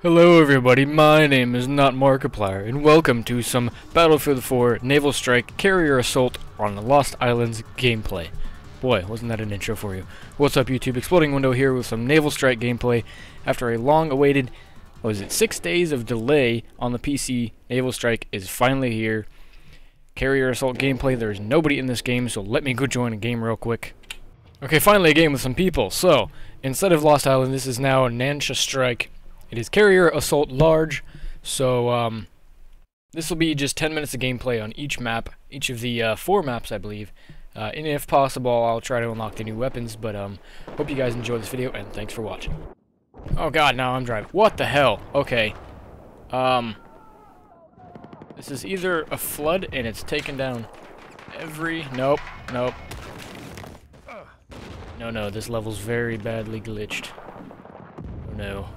Hello everybody, my name is not Markiplier, and welcome to some Battlefield 4 Naval Strike Carrier Assault on the Lost Islands gameplay. Boy, wasn't that an intro for you. What's up YouTube, Exploding Window here with some Naval Strike gameplay. After a long-awaited, what was it, six days of delay on the PC, Naval Strike is finally here. Carrier Assault gameplay, there's nobody in this game, so let me go join a game real quick. Okay, finally a game with some people. So, instead of Lost Island, this is now Nansha Strike. It is Carrier Assault Large, so um, this will be just 10 minutes of gameplay on each map, each of the uh, four maps, I believe. Uh, and if possible, I'll try to unlock the new weapons, but um, hope you guys enjoy this video, and thanks for watching. Oh god, now I'm driving. What the hell? Okay. Um, this is either a flood, and it's taken down every... Nope, nope. No, no, this level's very badly glitched. Oh no.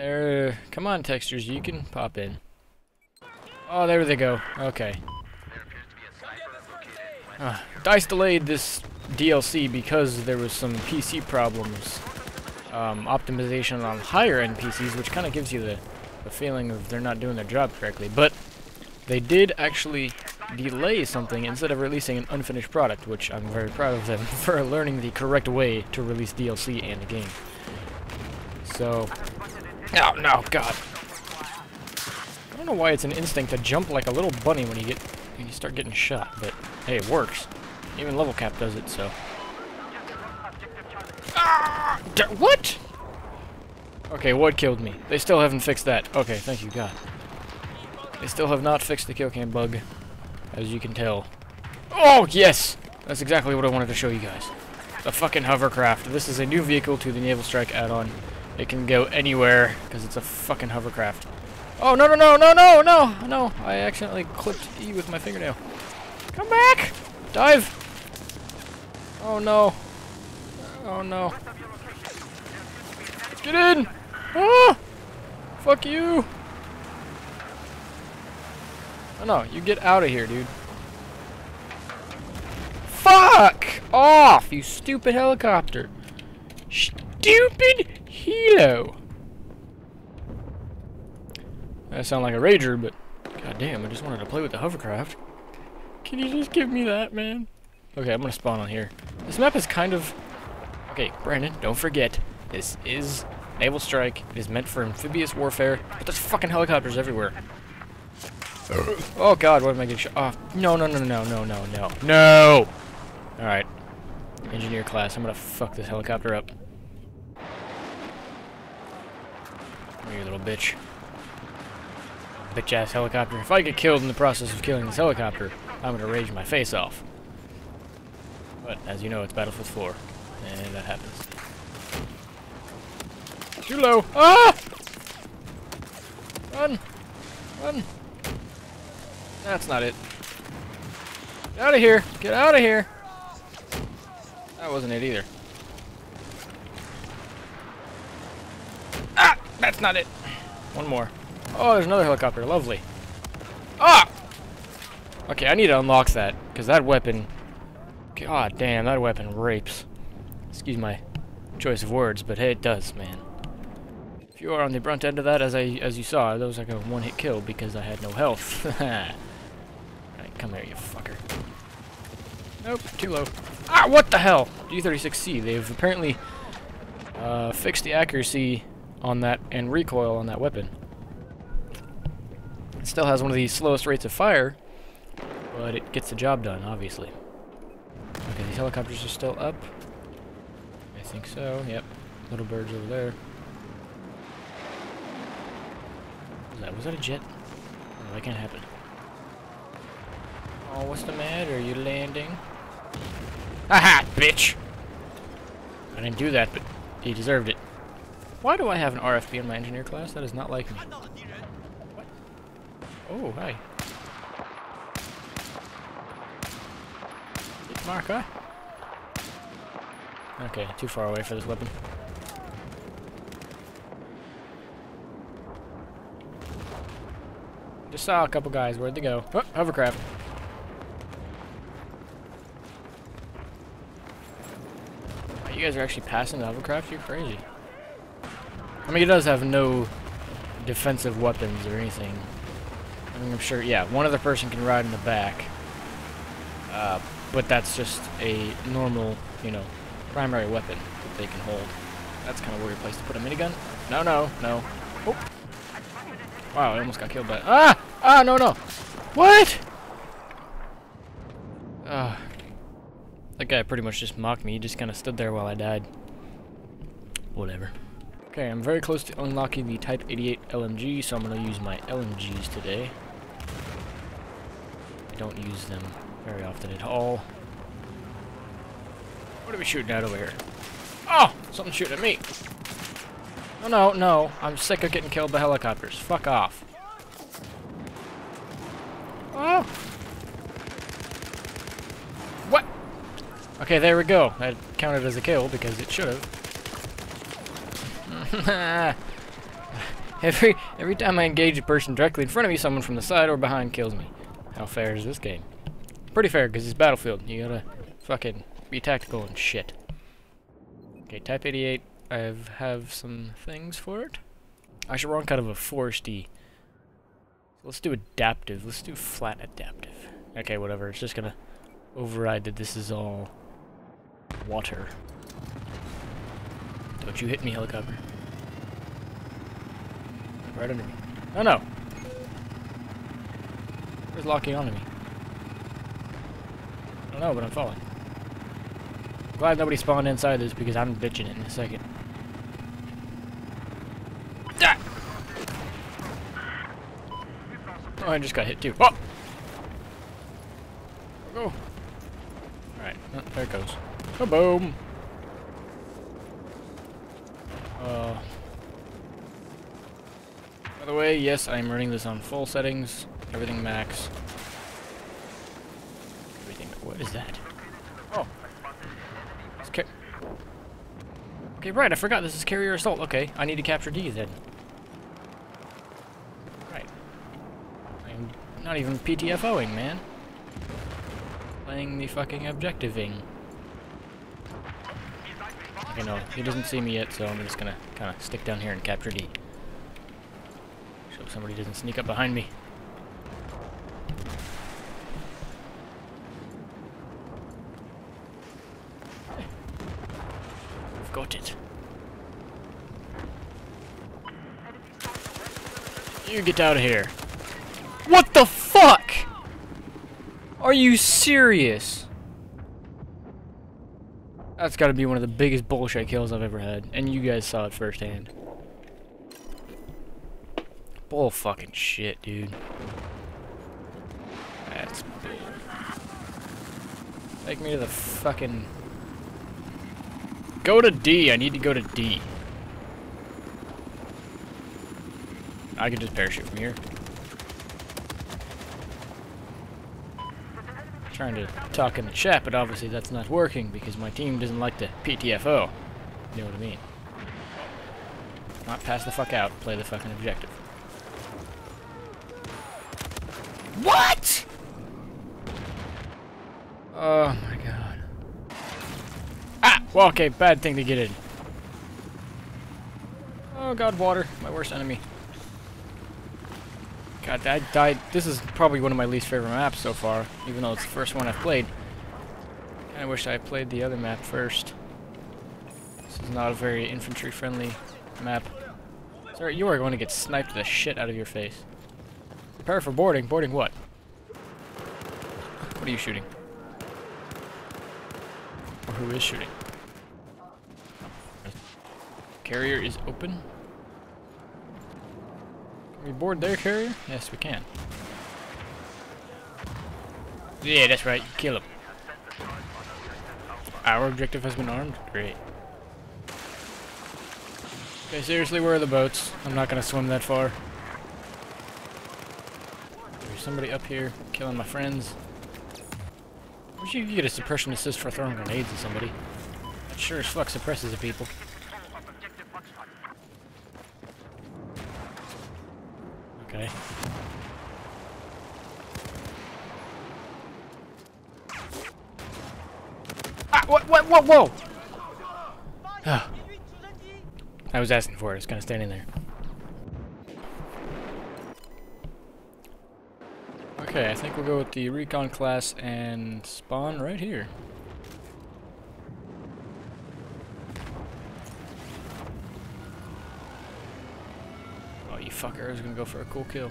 There, come on, textures, you can pop in. Oh, there they go. Okay. Uh, DICE delayed this DLC because there was some PC problems. Um, optimization on higher-end PCs, which kind of gives you the, the feeling of they're not doing their job correctly. But they did actually delay something instead of releasing an unfinished product, which I'm very proud of them for learning the correct way to release DLC and a game. So, no, no, God. I don't know why it's an instinct to jump like a little bunny when you get when you start getting shot, but hey, it works. Even LevelCap does it, so. Ah! What? Okay, what killed me? They still haven't fixed that. Okay, thank you, God. They still have not fixed the kill cam bug, as you can tell. Oh, yes! That's exactly what I wanted to show you guys. The fucking hovercraft. This is a new vehicle to the Naval Strike add-on. It can go anywhere, because it's a fucking hovercraft. Oh, no, no, no, no, no, no, no. I accidentally clipped E with my fingernail. Come back! Dive! Oh, no. Oh, no. Get in! Ah! Fuck you! Oh, no, you get out of here, dude. Fuck off, you stupid helicopter. Stupid Hilo. That sound like a rager, but goddamn, I just wanted to play with the hovercraft. Can you just give me that, man? Okay, I'm gonna spawn on here. This map is kind of... Okay, Brandon, don't forget, this is Naval Strike. It is meant for amphibious warfare, but there's fucking helicopters everywhere. oh god, what am I getting shot off? Oh, no, no, no, no, no, no, no. No! Alright. Engineer class, I'm gonna fuck this helicopter up. Here, little bitch. Bitch ass helicopter. If I get killed in the process of killing this helicopter, I'm gonna rage my face off. But as you know, it's Battlefield 4, and that happens. Too low! Ah! Run! Run! That's not it. Get out of here! Get out of here! That wasn't it either. Ah! That's not it! One more. Oh, there's another helicopter. Lovely. Ah! Okay, I need to unlock that, because that weapon... God damn, that weapon rapes. Excuse my choice of words, but hey, it does, man. If you are on the brunt end of that, as I as you saw, that was like a one-hit kill because I had no health. Alright, come here, you fucker. Nope, too low. Ah, what the hell? G36C. They've apparently uh, fixed the accuracy on that and recoil on that weapon. It still has one of the slowest rates of fire, but it gets the job done, obviously. Okay, these helicopters are still up. I think so, yep. Little birds over there. Was that, was that a jet? Oh, that can't happen. Oh, what's the matter? Are you landing? Haha, bitch! I didn't do that, but he deserved it. Why do I have an RFB in my engineer class? That is not like me. Oh, hi. Marker. Okay, too far away for this weapon. Just saw a couple guys. Where'd they go? Oh, hovercraft. You guys are actually passing the hovercraft? You're crazy. I mean, he does have no defensive weapons or anything. I mean, I'm sure, yeah, one other person can ride in the back. Uh, but that's just a normal, you know, primary weapon that they can hold. That's kind of a weird place to put a minigun. No, no, no. Oh. Wow, I almost got killed by... Ah! Ah, no, no! What? Ah. That guy pretty much just mocked me. He just kind of stood there while I died. Whatever. Okay, I'm very close to unlocking the Type 88 LMG, so I'm going to use my LMGs today. I don't use them very often at all. What are we shooting at over here? Oh! Something's shooting at me! No, no, no. I'm sick of getting killed by helicopters. Fuck off. Oh! What? Okay, there we go. That counted as a kill because it should have. every every time I engage a person directly in front of me, someone from the side or behind kills me. How fair is this game? Pretty fair, because it's Battlefield. You gotta fucking be tactical and shit. Okay, Type 88, I have, some things for it. I should run kind of a foresty. Let's do adaptive. Let's do flat adaptive. Okay, whatever. It's just gonna override that this is all water. Don't you hit me, helicopter. Right under me. Oh no! Where's locking onto me? I don't know, but I'm falling. Glad nobody spawned inside this because I'm bitching it in a second. Ah! Oh, I just got hit too. Oh! Go. Alright, oh, there it goes. Kaboom! Uh, the way, yes, I'm running this on full settings. Everything max. Everything. What is that? Oh. Okay. Okay, right, I forgot this is carrier assault. Okay, I need to capture D then. Right. I'm not even PTFOing, man. Playing the fucking objectiving. Okay, no, he doesn't see me yet, so I'm just gonna kind of stick down here and capture D. So somebody doesn't sneak up behind me. I've got it. You get out of here. What the fuck? Are you serious? That's gotta be one of the biggest bullshit kills I've ever had. And you guys saw it firsthand. Bull fucking shit, dude. That's bull. Take me to the fucking... Go to D. I need to go to D. I can just parachute from here. trying to talk in the chat, but obviously that's not working because my team doesn't like the PTFO. You know what I mean? Not pass the fuck out, play the fucking objective. What? Oh my god. Ah! Well, okay, bad thing to get in. Oh god, water. My worst enemy. God, I died. This is probably one of my least favorite maps so far, even though it's the first one I've played. I wish I played the other map first. This is not a very infantry-friendly map. Sir, you are going to get sniped the shit out of your face. Prepare for boarding. Boarding what? What are you shooting? Or who is shooting? Carrier is open. Can we board their carrier? Yes, we can. Yeah, that's right. Kill him. Our objective has been armed? Great. Okay, seriously, where are the boats? I'm not gonna swim that far. Somebody up here killing my friends. Wish you get a suppression assist for throwing grenades at somebody. That sure as fuck suppresses the people. Okay. Ah, what, what, whoa, whoa! I was asking for it. It's kind of standing there. Okay, I think we'll go with the recon class and spawn right here. Oh, you fucker. I was gonna go for a cool kill.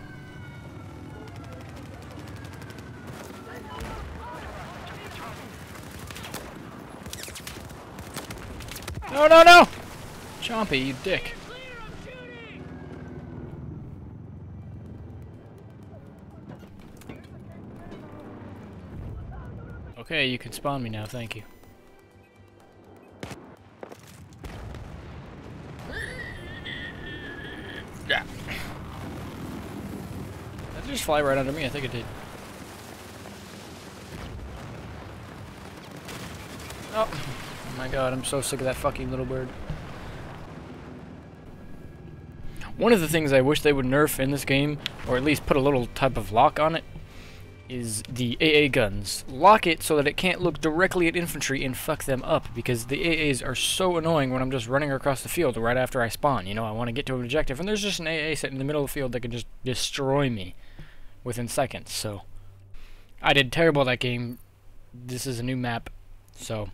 No, no, no! Chompy, you dick. Okay, you can spawn me now, thank you. Yeah. Did it just fly right under me? I think it did. Oh. oh my god, I'm so sick of that fucking little bird. One of the things I wish they would nerf in this game, or at least put a little type of lock on it, is the AA guns. Lock it so that it can't look directly at infantry and fuck them up, because the AAs are so annoying when I'm just running across the field right after I spawn. You know, I want to get to an objective, and there's just an AA sitting in the middle of the field that can just destroy me within seconds, so... I did terrible that game. This is a new map, so...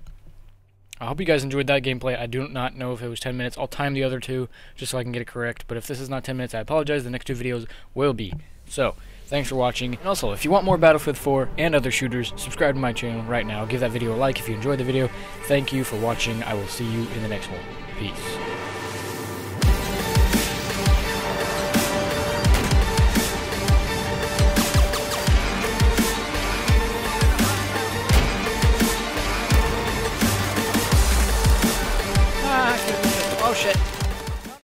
I hope you guys enjoyed that gameplay. I do not know if it was 10 minutes. I'll time the other two just so I can get it correct, but if this is not 10 minutes, I apologize. The next two videos will be. So, Thanks for watching. And also, if you want more Battlefield 4 and other shooters, subscribe to my channel right now. Give that video a like if you enjoyed the video. Thank you for watching. I will see you in the next one. Peace.